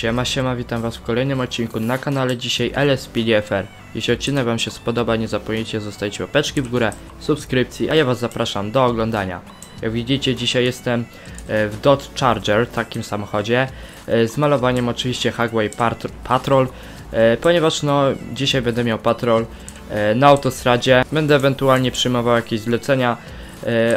Siema, siema, witam was w kolejnym odcinku na kanale dzisiaj LSPDFR. Jeśli odcinek wam się spodoba, nie zapomnijcie zostawić łapeczki w górę, subskrypcji, a ja was zapraszam do oglądania. Jak widzicie, dzisiaj jestem e, w Dodge Charger, takim samochodzie, e, z malowaniem oczywiście Hagway Pat- Patrol, e, ponieważ no, dzisiaj będę miał patrol na autostradzie, będę ewentualnie przyjmował jakieś zlecenia,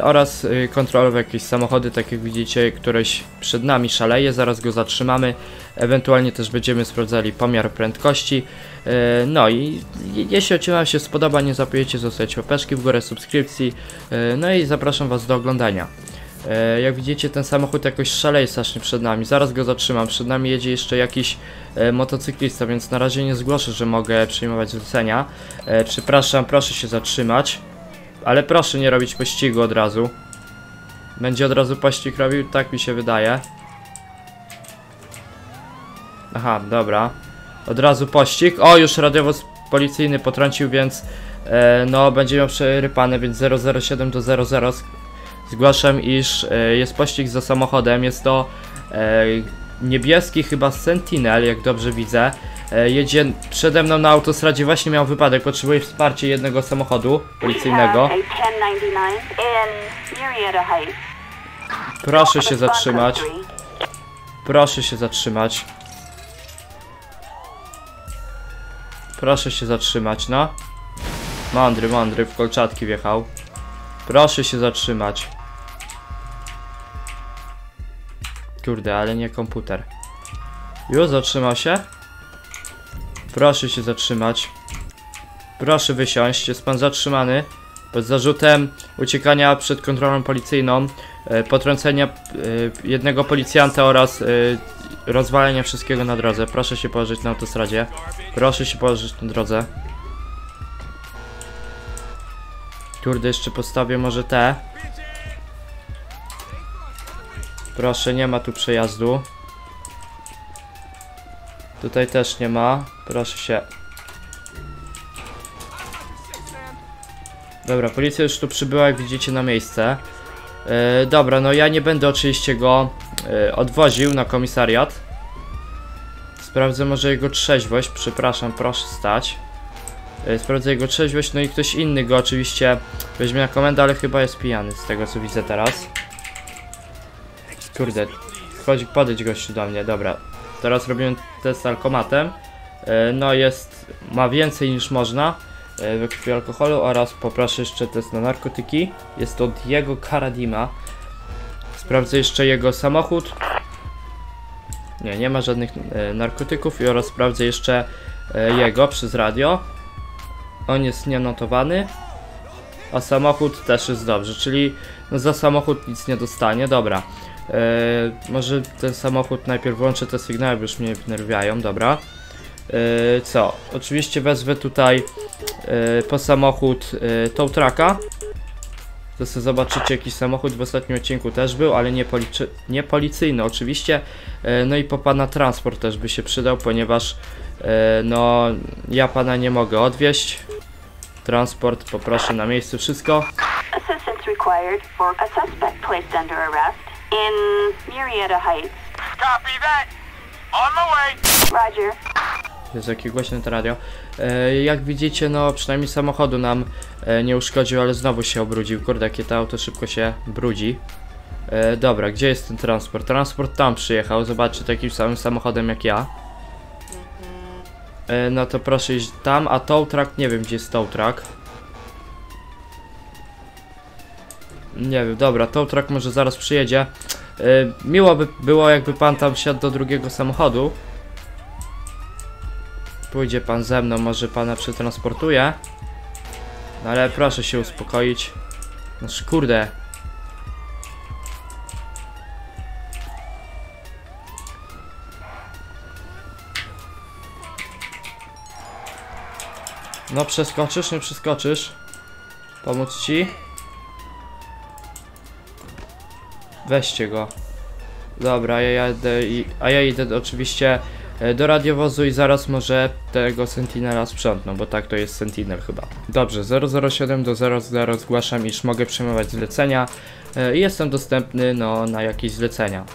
oraz e, kontrolował jakieś samochody, tak jak widzicie, któreś przed nami szaleje, zaraz go zatrzymamy, ewentualnie też będziemy sprawdzali pomiar prędkości, e, no i jeśli odcinek Wam się spodoba, nie zapomnijcie zostawić łapeczki w górę, subskrypcji, e, no i zapraszam Was do oglądania. E, Jak widzicie, ten samochód jakoś szaleje strasznie przed nami. Zaraz go zatrzymam. Przed nami jedzie jeszcze jakiś e, motocyklista, więc na razie nie zgłoszę, że mogę przyjmować zlecenia. E, przepraszam, proszę się zatrzymać. Ale proszę nie robić pościgu od razu. Będzie od razu pościg robił? Tak mi się wydaje. Aha, dobra. Od razu pościg. O, już radiowóz policyjny potrącił, więc e, no będzie miał przerypane, więc 007 do 00 z- zgłaszam, iż e, jest pościg za samochodem. Jest to e, niebieski chyba Sentinel, jak dobrze widzę. E, jedzie przede mną na autostradzie, właśnie miał wypadek, potrzebuje wsparcia jednego samochodu policyjnego. We have a 1099 in Marietta Heights. Proszę się zatrzymać. Proszę się zatrzymać. Proszę się zatrzymać, no. Mądry, mądry, w kolczatki wjechał. Proszę się zatrzymać. Kurde, ale nie komputer. Już zatrzymał się? Proszę się zatrzymać. Proszę wysiąść, jest pan zatrzymany pod zarzutem uciekania przed kontrolą policyjną, e, potrącenia e, jednego policjanta oraz e, rozwalenia wszystkiego na drodze. Proszę się położyć na autostradzie. Proszę się położyć na drodze. Kurde, jeszcze postawię może te. Proszę, nie ma tu przejazdu. Tutaj też nie ma. Proszę się. Dobra, policja już tu przybyła, jak widzicie, na miejsce. E, dobra, no ja nie będę oczywiście go e, odwoził na komisariat. Sprawdzę może jego trzeźwość. Przepraszam, proszę stać. E, sprawdzę jego trzeźwość, no i ktoś inny go oczywiście weźmie na komendę, ale chyba jest pijany z tego co widzę teraz. Kurde, chodź, podejdź gościu do mnie, dobra. Teraz robimy test alkomatem. E, no jest, ma więcej niż można we krwi alkoholu oraz poproszę jeszcze test na narkotyki. Jest to Diego Caradima. Sprawdzę jeszcze jego samochód. Nie, nie ma żadnych e, narkotyków i oraz sprawdzę jeszcze e, jego przez radio. On jest nienotowany. A samochód też jest dobrze, czyli no za samochód nic nie dostanie. Dobra. E, może ten samochód najpierw włączę te sygnały, bo już mnie wnerwiają, dobra. E, co? Oczywiście wezwę tutaj e, po samochód e, tow trucka. To sobie zobaczycie jakiś samochód w ostatnim odcinku też był, ale nie, policzy, nie policyjny oczywiście. No i po pana transport też by się przydał, ponieważ no ja pana nie mogę odwieźć. Transport poproszę na miejscu wszystko. Assistance required for a suspect placed under arrest in Marietta Heights. Copy that. On my way. Roger. Jest jakie głośne to radio. E, jak widzicie, no przynajmniej samochodu nam e, nie uszkodził, ale znowu się obrudził. Kurde, jakie to auto szybko się brudzi. E, dobra, gdzie jest ten transport? Transport tam przyjechał, zobaczcie, takim samym samochodem jak ja. E, no to proszę iść tam, a tow truck, nie wiem gdzie jest tow truck. Nie wiem, dobra, tow truck może zaraz przyjedzie. E, miło by było, jakby pan tam wsiadł do drugiego samochodu. Pójdzie pan ze mną, może pana przetransportuje. No ale proszę się uspokoić. No kurde. No przeskoczysz, nie przeskoczysz. Pomóc ci? Weźcie go. Dobra, ja jadę i... A ja idę oczywiście e, do radiowozu i zaraz może tego Sentinela sprzątną, bo tak to jest Sentinel chyba. Dobrze, 007 do 00 zgłaszam, iż mogę przyjmować zlecenia e, i jestem dostępny no, na jakieś zlecenia.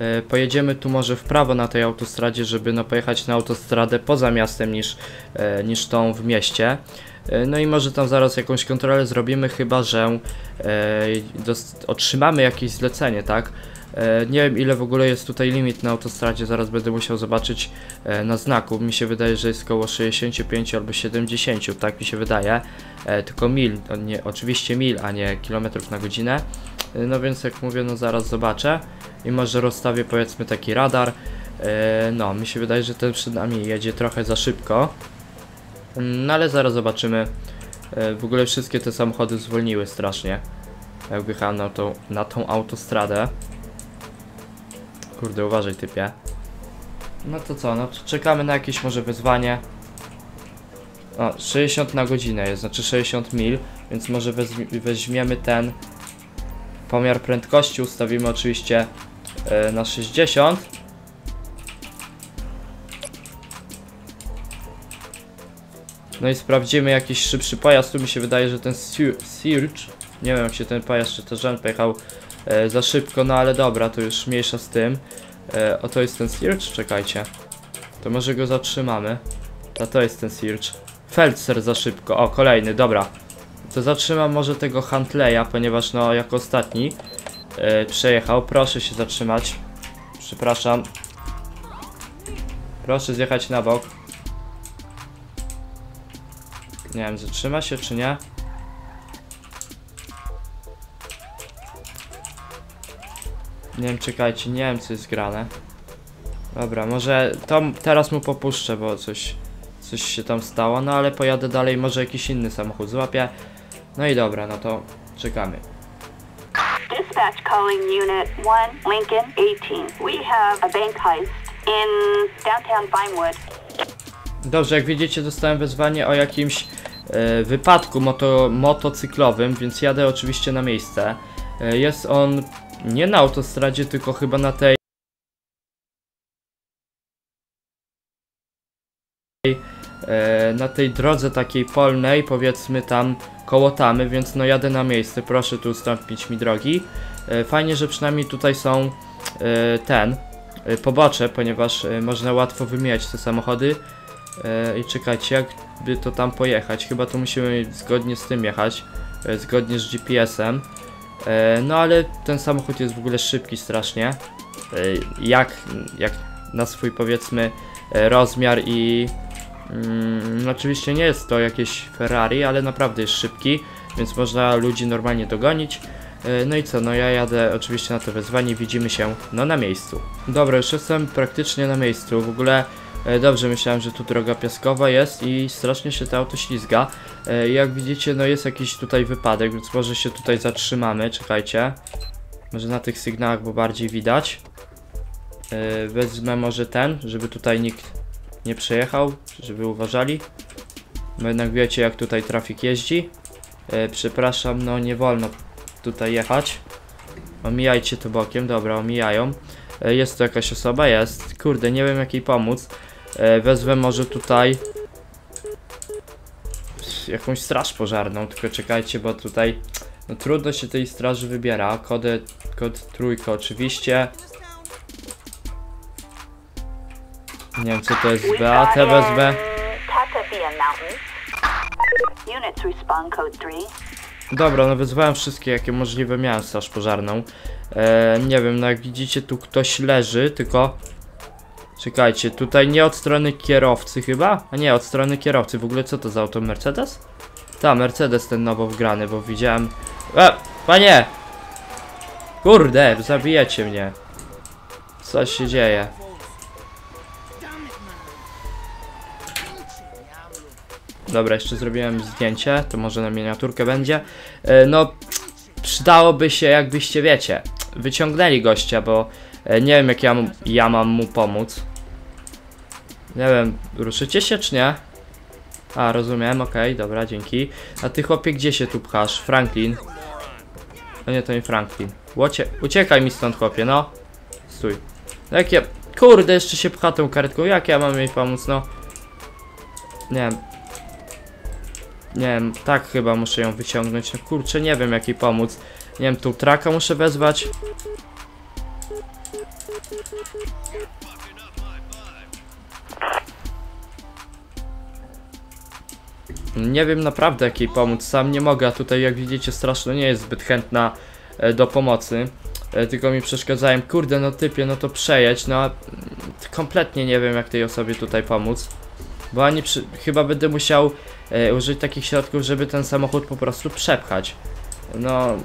E, pojedziemy tu może w prawo na tej autostradzie, żeby no pojechać na autostradę poza miastem niż, e, niż tą w mieście. E, No i może tam zaraz jakąś kontrolę zrobimy, chyba że e, otrzymamy jakieś zlecenie, tak? E, nie wiem ile w ogóle jest tutaj limit na autostradzie, zaraz będę musiał zobaczyć na znaku. Mi się wydaje, że jest około 65 albo 70, tak mi się wydaje. Tylko mil, nie, oczywiście mil, a nie kilometrów na godzinę. No więc jak mówię, no zaraz zobaczę i może rozstawię powiedzmy taki radar. No, mi się wydaje, że ten przed nami jedzie trochę za szybko. No ale zaraz zobaczymy. E, W ogóle wszystkie te samochody zwolniły strasznie. Jak wjechałem na tą, na tą autostradę. Kurde, uważaj typie. No to co, no to czekamy na jakieś może wyzwanie. O, 60 na godzinę jest, znaczy 60 mil, więc może weźmiemy ten pomiar prędkości, ustawimy oczywiście e, na 60. No i sprawdzimy jakiś szybszy pojazd. Tu mi się wydaje, że ten Surge, nie wiem jak się ten pojazd czy też Jean pojechał e, za szybko, no ale dobra, to już mniejsza z tym. E, o to jest ten Surge? Czekajcie. To może go zatrzymamy. A to jest ten Surge. Feltzer za szybko. O, kolejny, dobra. To zatrzymam może tego Huntleya, ponieważ no jako ostatni e, przejechał. Proszę się zatrzymać. Przepraszam. Proszę zjechać na bok. Nie wiem, zatrzyma się czy nie? Nie wiem, czekajcie, nie wiem co jest grane. Dobra, może to teraz mu popuszczę, bo coś, coś się tam stało, no ale pojadę dalej, może jakiś inny samochód złapię. No i dobra, no to czekamy. Dispatch calling Unit 1, Lincoln 18. We have a bank heist in downtown Vinewood. Dobrze, jak widzicie dostałem wezwanie o jakimś wypadku moto, motocyklowym, więc jadę oczywiście na miejsce. E, jest on nie na autostradzie, tylko chyba na tej e, na tej drodze takiej polnej, powiedzmy tam koło tamy, więc no jadę na miejsce, proszę tu ustąpić mi drogi. E, fajnie, że przynajmniej tutaj są e, ten e, pobocze, ponieważ e, można łatwo wymieniać te samochody. E, I czekajcie, jakby to tam pojechać? Chyba tu musimy zgodnie z tym jechać, e, zgodnie z GPS-em. E, No ale ten samochód jest w ogóle szybki strasznie. E, Jak, jak na swój powiedzmy rozmiar i mm, oczywiście nie jest to jakieś Ferrari, ale naprawdę jest szybki, więc można ludzi normalnie dogonić. No i co, no ja jadę oczywiście na to wezwanie, widzimy się no na miejscu. Dobra, już jestem praktycznie na miejscu, w ogóle dobrze myślałem, że tu droga piaskowa jest i strasznie się to auto ślizga. E, Jak widzicie, no jest jakiś tutaj wypadek, więc może się tutaj zatrzymamy, czekajcie. Może na tych sygnałach, bo bardziej widać. E, Wezmę może ten, żeby tutaj nikt nie przejechał, żeby uważali. Bo jednak wiecie jak tutaj trafik jeździ. E, Przepraszam, no nie wolno tutaj jechać. Omijajcie to bokiem, dobra, omijają. E, Jest tu jakaś osoba? Jest. Kurde, nie wiem jak jej pomóc. E, Wezmę może tutaj jakąś straż pożarną, tylko czekajcie, bo tutaj no trudno się tej straży wybiera. Kody, kod trójka oczywiście. Nie wiem co to jest, got wezmę. in Tatavia Mountains. Units respond code 3. Dobra, no wyzwałem wszystkie jakie możliwe miałem straż pożarną. E, nie wiem, no jak widzicie tu ktoś leży, tylko... Czekajcie, tutaj nie od strony kierowcy chyba? A nie, od strony kierowcy. W ogóle co to za auto? Mercedes? Ta, Mercedes ten nowo wgrany, bo widziałem... E, panie! Kurde, zabijecie mnie. Co się dzieje? Dobra, jeszcze zrobiłem zdjęcie, to może na miniaturkę będzie. E, no, przydałoby się, jakbyście wiecie, wyciągnęli gościa, bo e, nie wiem, jak ja, ja mam mu pomóc. Nie wiem, ruszycie się czy nie? A, rozumiem, okej, dobra, dzięki. A ty chłopie, gdzie się tu pchasz? Franklin. No nie, to nie Franklin. Łocie, uciekaj mi stąd, chłopie, no. Stój. Jak ja... Kurde, jeszcze się pcha tą karetką, jak ja mam jej pomóc, no? Nie wiem, nie wiem, tak chyba muszę ją wyciągnąć. No kurczę, nie wiem jak jej pomóc. Nie wiem, tą traka muszę wezwać. Nie wiem naprawdę jak jej pomóc, sam nie mogę, a tutaj jak widzicie straszno nie jest zbyt chętna e, do pomocy. E, tylko mi przeszkadzają, kurde no typie, no to przejedź, no mm, kompletnie nie wiem jak tej osobie tutaj pomóc. Bo ani przy, chyba będę musiał e, użyć takich środków, żeby ten samochód po prostu przepchać. No,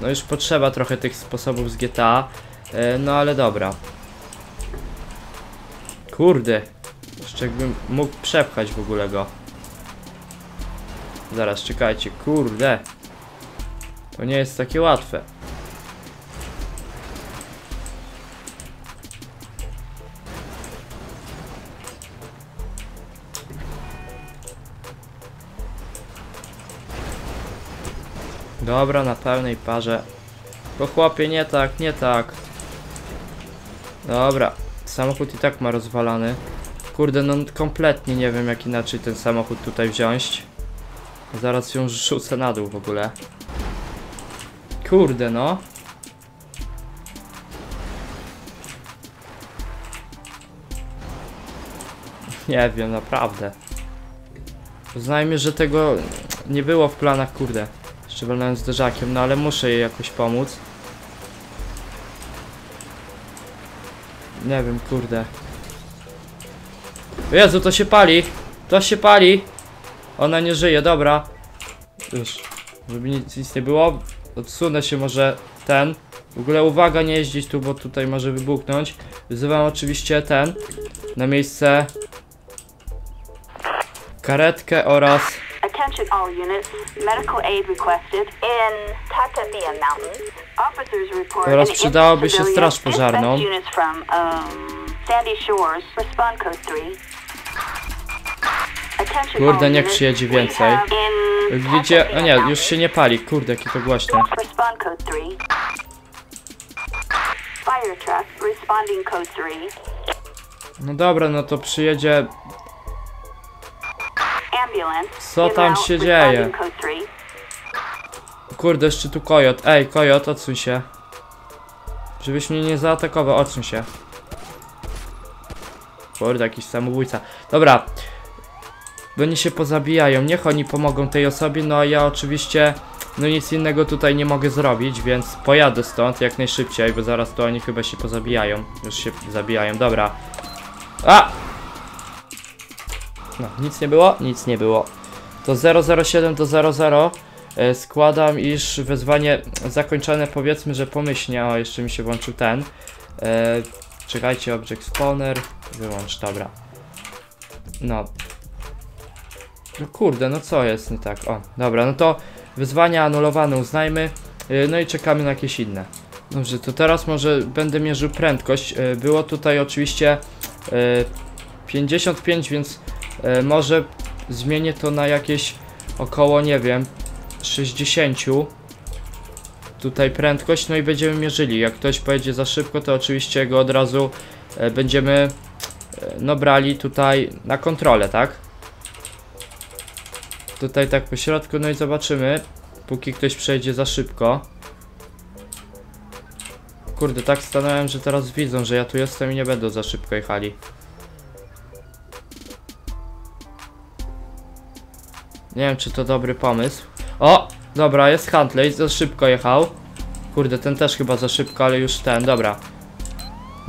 no już potrzeba trochę tych sposobów z GTA, e, no ale dobra. Kurde, jeszcze jakbym mógł przepchać w ogóle go. Zaraz, czekajcie, kurde. To nie jest takie łatwe. Dobra, na pełnej parze. Bo chłopie, nie tak, nie tak. Dobra, samochód i tak ma rozwalany. Kurde, no kompletnie nie wiem jak inaczej ten samochód tutaj wziąć. Zaraz ją rzucę na dół w ogóle. Kurde no. Nie wiem, naprawdę. Uznajmy, że tego nie było w planach, kurde. Jeszcze walnąłem zderzakiem, no ale muszę jej jakoś pomóc. Nie wiem, kurde. Jezu, to się pali! To się pali! Ona nie żyje, dobra. Już, żeby nic, nic nie było. Odsunę się może ten. W ogóle uwaga, nie jeździć tu, bo tutaj może wybuchnąć. Wzywam oczywiście ten. Na miejsce. Karetkę oraz... Attention all units. Medical aid requested in Mountains. Officers report Teraz przydałoby się straż pożarną. um, Sandy Shores. Respond code 3. Kurde, niech przyjedzie więcej. Widzicie? O nie, już się nie pali. Kurde, jakie to głośne. Respond code 3. Fire truck responding code 3. No dobra, no to przyjedzie... Co tam się dzieje? Code 3. Kurde, jeszcze tu kojot. Ej, kojot, odsuń się. Żebyś mnie nie zaatakował, odsuń się. Kurde, jakiś samobójca. Dobra. Bo oni się pozabijają. Niech oni pomogą tej osobie, no a ja oczywiście... No nic innego tutaj nie mogę zrobić, więc pojadę stąd jak najszybciej, bo zaraz to oni chyba się pozabijają. Już się zabijają, dobra. A! No, nic nie było? Nic nie było. To 007 do 00 e, składam, iż wezwanie zakończone powiedzmy, że pomyślnie. O, jeszcze mi się włączył ten. E, czekajcie, object spawner. Wyłącz, dobra. No. No kurde, no co jest nie tak? O, dobra, no to wyzwania anulowane uznajmy. E, no i czekamy na jakieś inne. Dobrze, to teraz może będę mierzył prędkość. E, było tutaj oczywiście e, 55, więc e, może zmienię to na jakieś około, nie wiem, 60. Tutaj prędkość, no i będziemy mierzyli. Jak ktoś pojedzie za szybko, to oczywiście go od razu będziemy no brali tutaj na kontrolę, tak? Tutaj tak po środku, no i zobaczymy, póki ktoś przejdzie za szybko. Kurde, tak stanąłem, że teraz widzą, że ja tu jestem i nie będą za szybko jechali. Nie wiem, czy to dobry pomysł. O! Dobra, jest Huntley, za szybko jechał. Kurde, ten też chyba za szybko, ale już ten, dobra.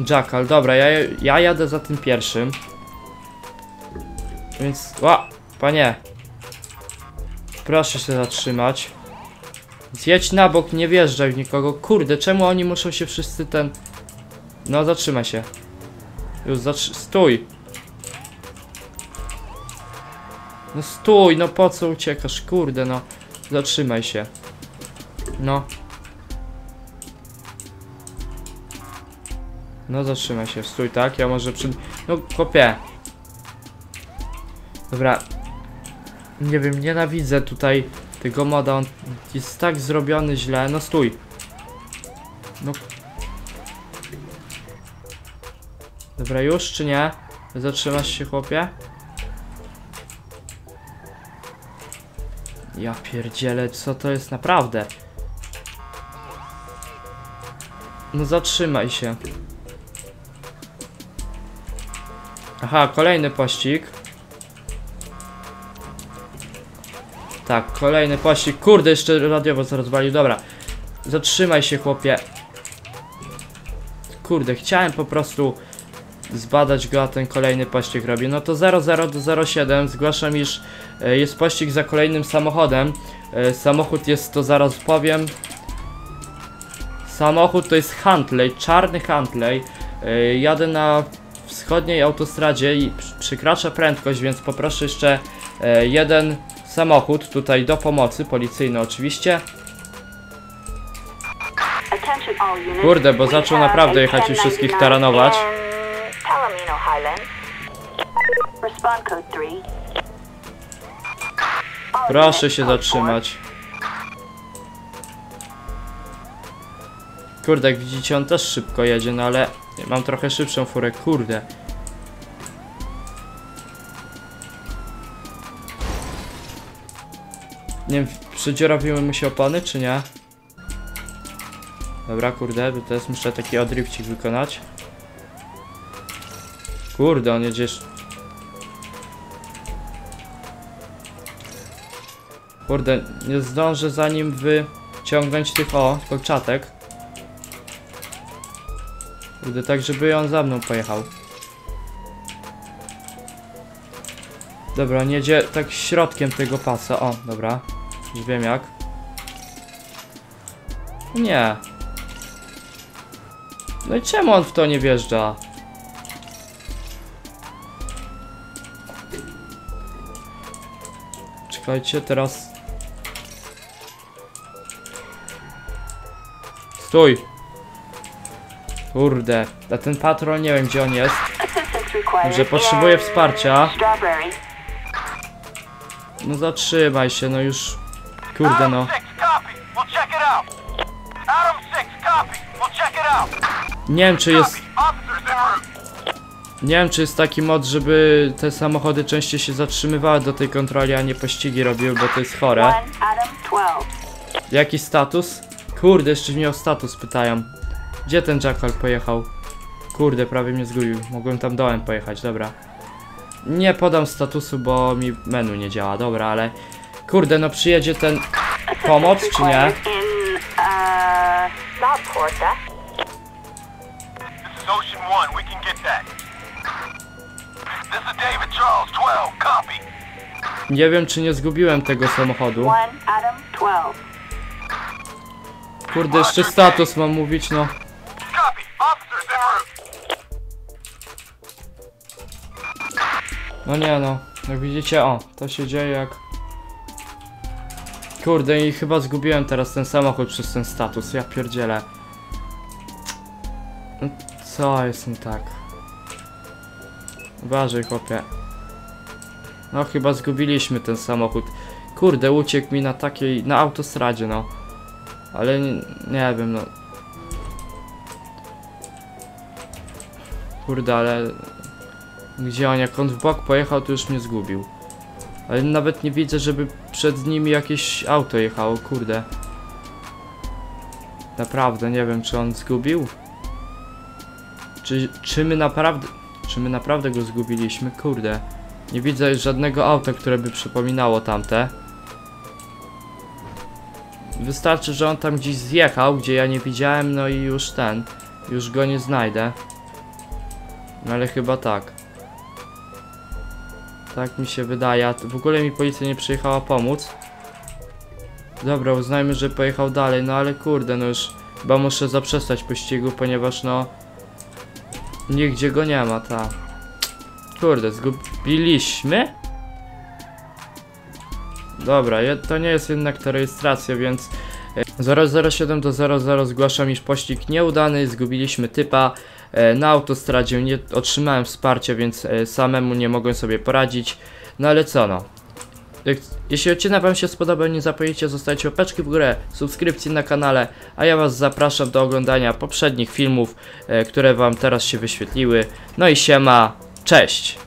Jackal, dobra, ja, ja jadę za tym pierwszym. Więc, ła, panie. Proszę się zatrzymać. Zjedź na bok, nie wjeżdżaj w nikogo. Kurde, czemu oni muszą się wszyscy ten... No, zatrzymaj się. Już zatrzy... Stój! No stój, no po co uciekasz? Kurde, no. Zatrzymaj się. No. No zatrzymaj się, stój tak, ja może przy... No kopię. Dobra. Nie wiem, nienawidzę tutaj tego moda, on jest tak zrobiony źle, no stój. No. Dobra, już czy nie? Zatrzymasz się chłopie? Ja pierdzielę, co to jest naprawdę? No zatrzymaj się. Aha, kolejny pościg. Tak, kolejny pościg. Kurde, jeszcze radiowóz rozwalił. Dobra. Zatrzymaj się, chłopie. Kurde, chciałem po prostu zbadać go, a ten kolejny pościg robi. No to 00 do 07 zgłaszam, iż e, jest pościg za kolejnym samochodem. E, samochód jest, to zaraz powiem. Samochód to jest Huntley, czarny Huntley. E, jadę na wschodniej autostradzie i pr- przekracza prędkość, więc poproszę jeszcze jeden samochód tutaj do pomocy, policyjny oczywiście. Kurde, bo zaczął naprawdę jechać i wszystkich 1099 taranować. in Palomino Highlands. Respond code 3. All Proszę się zatrzymać. Kurde, jak widzicie, on też szybko jedzie, no ale mam trochę szybszą furę, kurde. Nie wiem, przedziurawiły mu się opony, czy nie? Dobra, kurde, bo teraz muszę taki odrywcik wykonać. Kurde, on jedzie... Kurde, nie zdążę zanim wyciągnąć tych, o, kolczatek. Kurde, tak żeby on za mną pojechał. Dobra, on jedzie tak środkiem tego pasa, o, dobra. Już wiem jak. Nie. No i czemu on w to nie wjeżdża? Czekajcie, teraz... Stój! Kurde, a ten patrol nie wiem gdzie on jest. Że potrzebuje in wsparcia. No zatrzymaj się, no już... Kurde no. Adam 6, copy. We'll check it out. Adam 6, copy. We'll check it out. Nie wiem czy jest... Nie wiem czy jest taki mod, żeby te samochody częściej się zatrzymywały do tej kontroli, a nie pościgi robiły, bo to jest chore. One Adam 12. Jaki status? Kurde, jeszcze mnie o status pytają. Gdzie ten Jackal pojechał? Kurde, prawie mnie zgubił. Mogłem tam dołem pojechać, dobra. Nie podam statusu, bo mi menu nie działa, dobra, ale... Kurde, no przyjedzie ten... Pomoc, czy nie? required In Southport. This is Ocean 1. We can get that. This is David Charles 12. Copy. Nie wiem, czy nie zgubiłem tego samochodu. One Adam 12. Kurde, jeszcze status mam mówić, no. No nie no, jak widzicie, o, to się dzieje jak... Kurde, i chyba zgubiłem teraz ten samochód przez ten status, ja pierdzielę. No, Co jest nie tak? Uważaj, chłopie. No, chyba zgubiliśmy ten samochód. Kurde, uciekł mi na takiej, na autostradzie, no. Ale nie, nie wiem, no. Kurde, ale gdzie on? Jak on w bok pojechał, to już mnie zgubił. Ale nawet nie widzę, żeby przed nimi jakieś auto jechało, kurde. Naprawdę, nie wiem, czy on zgubił? Czy, czy my naprawdę... Czy my naprawdę go zgubiliśmy? Kurde. Nie widzę żadnego auta, które by przypominało tamte. Wystarczy, że on tam gdzieś zjechał, gdzie ja nie widziałem, no i już ten. Już go nie znajdę. No ale chyba tak. Tak mi się wydaje. W ogóle mi policja nie przyjechała pomóc. Dobra, uznajmy, że pojechał dalej, no ale kurde, no już chyba muszę zaprzestać pościgu, ponieważ no nigdzie go nie ma, ta. Kurde, zgubiliśmy? Dobra, to nie jest jednak ta rejestracja, więc e, 007 do 00 zgłaszam, iż pościg nieudany, zgubiliśmy typa e, na autostradzie, nie otrzymałem wsparcia, więc e, samemu nie mogłem sobie poradzić, no ale co no. Jeśli odcinek wam się spodobał, nie zapomnijcie zostawić łapeczki w górę, subskrypcji na kanale, a ja was zapraszam do oglądania poprzednich filmów, e, które wam teraz się wyświetliły. No i siema, cześć!